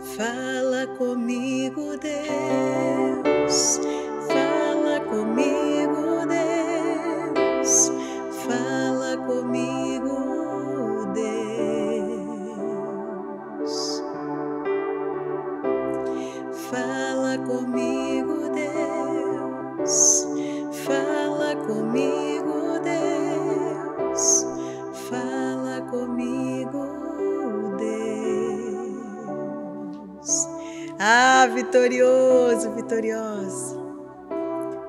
Fala comigo, Deus. Fala comigo, Deus. Fala comigo, Deus. Fala comigo, Deus. Fala comigo, vitorioso, vitorioso.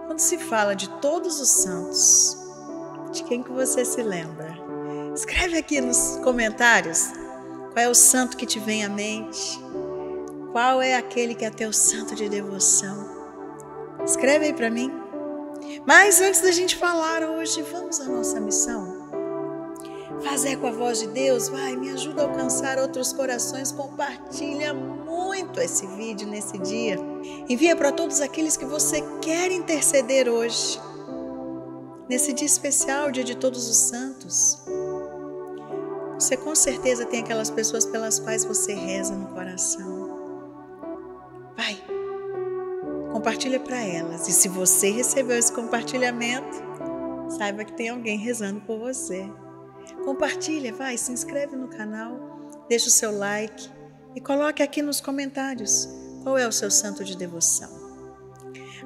Quando se fala de todos os santos, de quem que você se lembra? Escreve aqui nos comentários qual é o santo que te vem à mente. Qual é aquele que é teu santo de devoção? Escreve aí para mim. Mas antes da gente falar hoje, vamos à nossa missão. Fazer com a voz de Deus, vai, me ajuda a alcançar outros corações. Compartilha muito esse vídeo nesse dia. Envia para todos aqueles que você quer interceder hoje. Nesse dia especial, dia de Todos os Santos. Você com certeza tem aquelas pessoas pelas quais você reza no coração. Vai, compartilha para elas. E se você recebeu esse compartilhamento, saiba que tem alguém rezando por você. Compartilha, vai, se inscreve no canal, deixa o seu like e coloque aqui nos comentários qual é o seu santo de devoção.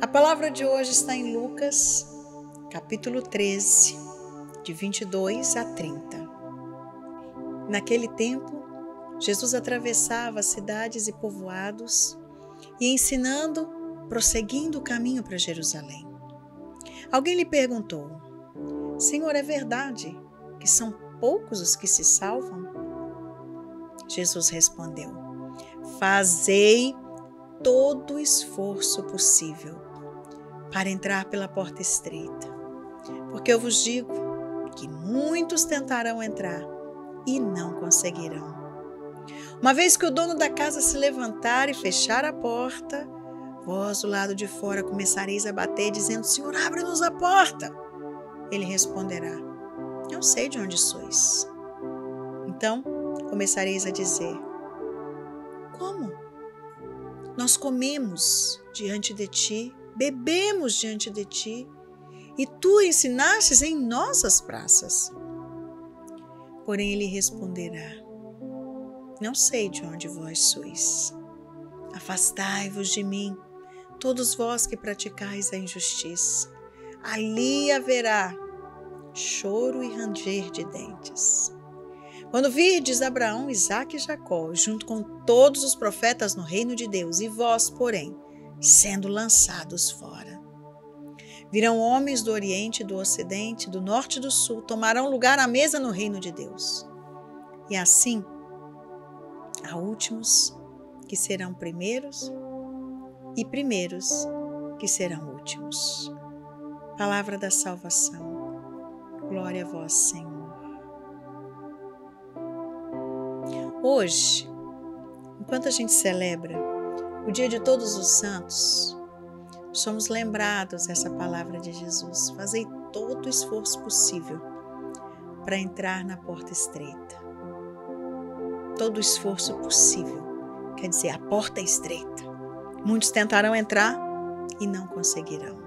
A palavra de hoje está em Lucas, capítulo 13, de 22 a 30. Naquele tempo, Jesus atravessava cidades e povoados e ensinando, prosseguindo o caminho para Jerusalém. Alguém lhe perguntou: Senhor, é verdade que são poucos os que se salvam? Jesus respondeu: Fazei todo o esforço possível para entrar pela porta estreita, porque eu vos digo que muitos tentarão entrar e não conseguirão. Uma vez que o dono da casa se levantar e fechar a porta, vós do lado de fora começareis a bater, dizendo: Senhor, abre-nos a porta. Ele responderá: Não sei de onde sois. Então começareis a dizer: Como? Nós comemos diante de ti, bebemos diante de ti, e tu ensinastes em nossas praças. Porém ele responderá: Não sei de onde vós sois. Afastai-vos de mim, todos vós que praticais a injustiça. Ali haverá choro e ranger de dentes. Quando virdes Abraão, Isaque e Jacó, junto com todos os profetas no reino de Deus, e vós, porém, sendo lançados fora. Virão homens do Oriente, do Ocidente, do Norte e do Sul, tomarão lugar à mesa no reino de Deus. E assim, há últimos que serão primeiros e primeiros que serão últimos. Palavra da salvação. Glória a vós, Senhor. Hoje, enquanto a gente celebra o Dia de Todos os Santos, somos lembrados dessa palavra de Jesus. Fazei todo o esforço possível para entrar na porta estreita. Todo o esforço possível. Quer dizer, a porta é estreita. Muitos tentarão entrar e não conseguirão.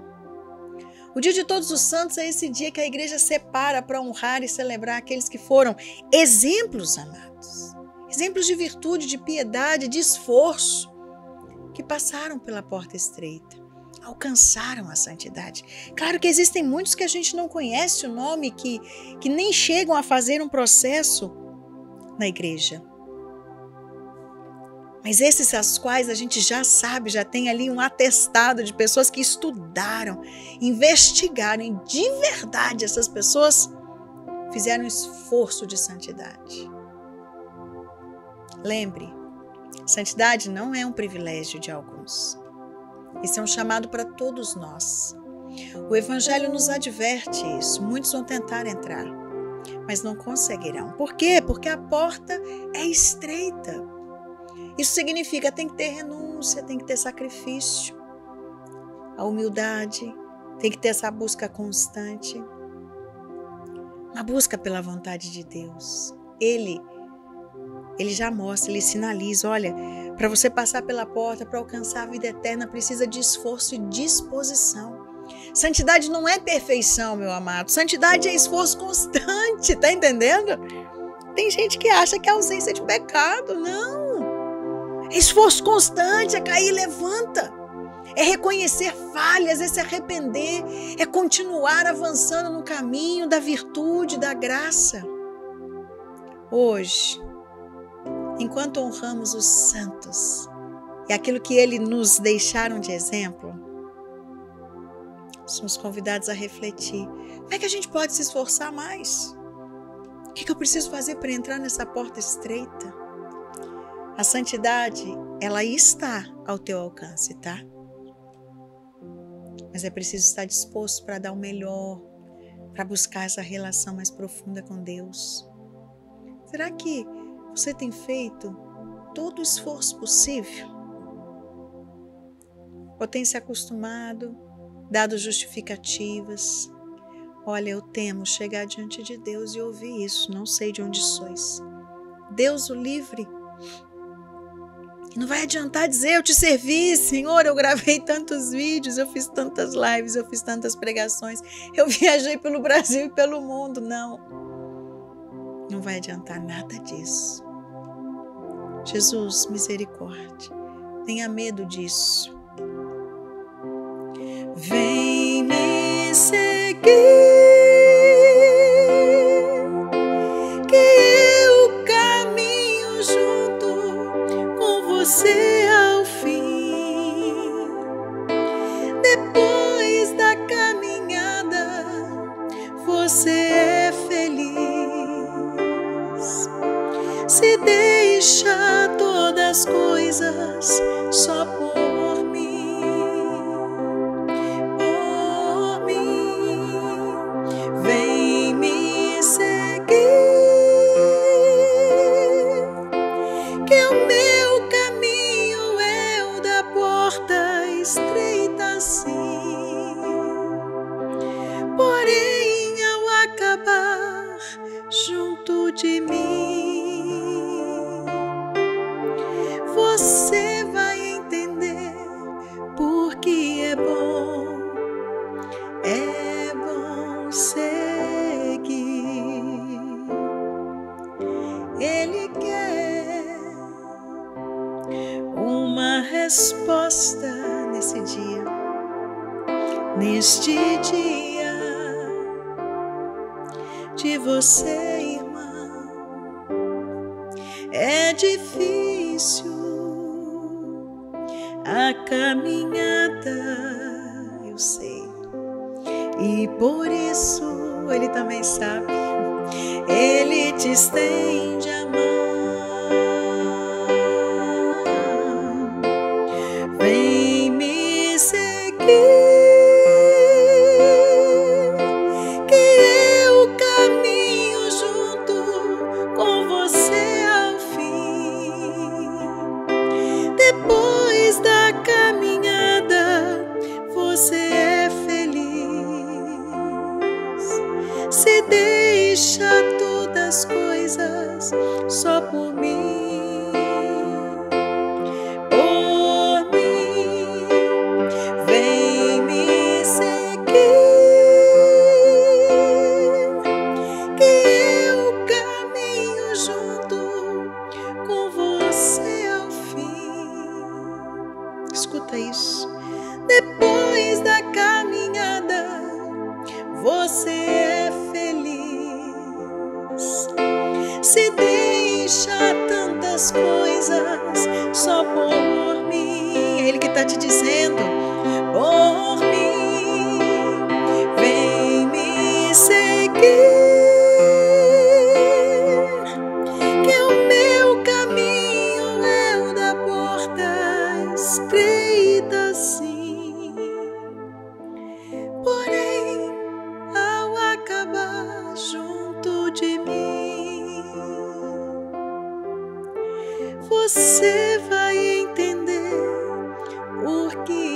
O dia de Todos os Santos é esse dia que a igreja separa para honrar e celebrar aqueles que foram exemplos amados, exemplos de virtude, de piedade, de esforço, que passaram pela porta estreita alcançaram a santidade. Claro que existem muitos que a gente não conhece o nome, que, que nem chegam a fazer um processo na igreja. Mas esses as quais a gente já sabe, já tem ali um atestado de pessoas que estudaram, investigaram e de verdade essas pessoas fizeram um esforço de santidade. Lembre, santidade não é um privilégio de alguns. Isso é um chamado para todos nós. O Evangelho nos adverte isso. Muitos vão tentar entrar, mas não conseguirão. Por quê? Porque a porta é estreita. Isso significa tem que ter renúncia, tem que ter sacrifício, a humildade, tem que ter essa busca constante, uma busca pela vontade de Deus. Ele, ele já mostra, ele sinaliza, olha, Para você passar pela porta, para alcançar a vida eterna, precisa de esforço e disposição. Santidade não é perfeição, meu amado. Santidade é esforço constante, tá entendendo? Tem gente que acha que é ausência de pecado. Não. É esforço constante, é cair e levanta. É reconhecer falhas, é se arrepender, é continuar avançando no caminho da virtude, da graça. Hoje, enquanto honramos os santos e aquilo que eles nos deixaram de exemplo, somos convidados a refletir. Como é que a gente pode se esforçar mais? O que eu preciso fazer para entrar nessa porta estreita? A santidade, ela está ao teu alcance, tá? Mas é preciso estar disposto para dar o melhor, para buscar essa relação mais profunda com Deus. Será que você tem feito todo o esforço possível? Ou tem se acostumado, dado justificativas? Olha, eu temo chegar diante de Deus e ouvir isso, não sei de onde sois. Deus o livre. Não vai adiantar dizer, eu te servi, Senhor, eu gravei tantos vídeos, eu fiz tantas lives, eu fiz tantas pregações, eu viajei pelo Brasil e pelo mundo. Não. Não vai adiantar nada disso. Jesus, misericórdia, tenha medo disso. Vem me seguir, que eu caminho junto com você ao fim. Depois da caminhada, você é feliz. Se deixa todas as coisas só por seguir. Ele quer uma resposta nesse dia, neste dia de você, irmã. É difícil a caminhada, eu sei, e por isso ele também sabe. Ele te estende a mão. Só É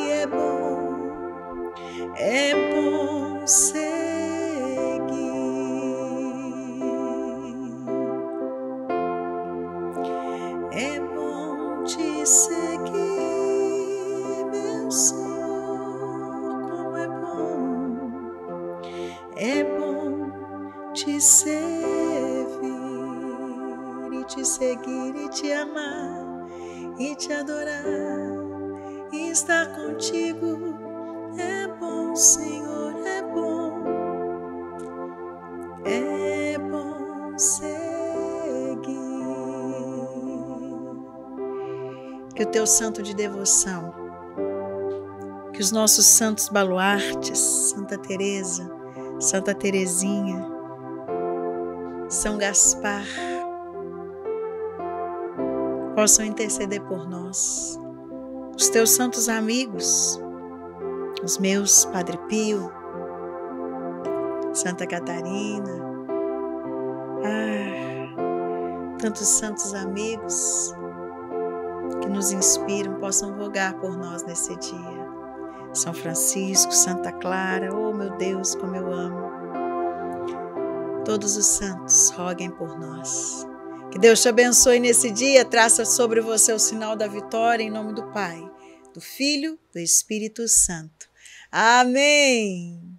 é bom, é bom seguir. É bom te seguir, meu Senhor, como é bom, é bom te servir e te seguir e te amar e te adorar estar contigo. É bom, Senhor, é bom, é bom ser. que o teu santo de devoção, que os nossos santos baluartes, Santa Teresa, Santa Teresinha, São Gaspar, possam interceder por nós. Os teus santos amigos, os meus Padre Pio, Santa Catarina, ah, tantos santos amigos que nos inspiram possam rogar por nós nesse dia. São Francisco, Santa Clara, oh meu Deus, como eu amo. Todos os santos roguem por nós. Que Deus te abençoe nesse dia, traça sobre você o sinal da vitória em nome do Pai, do Filho, do Espírito Santo. Amém.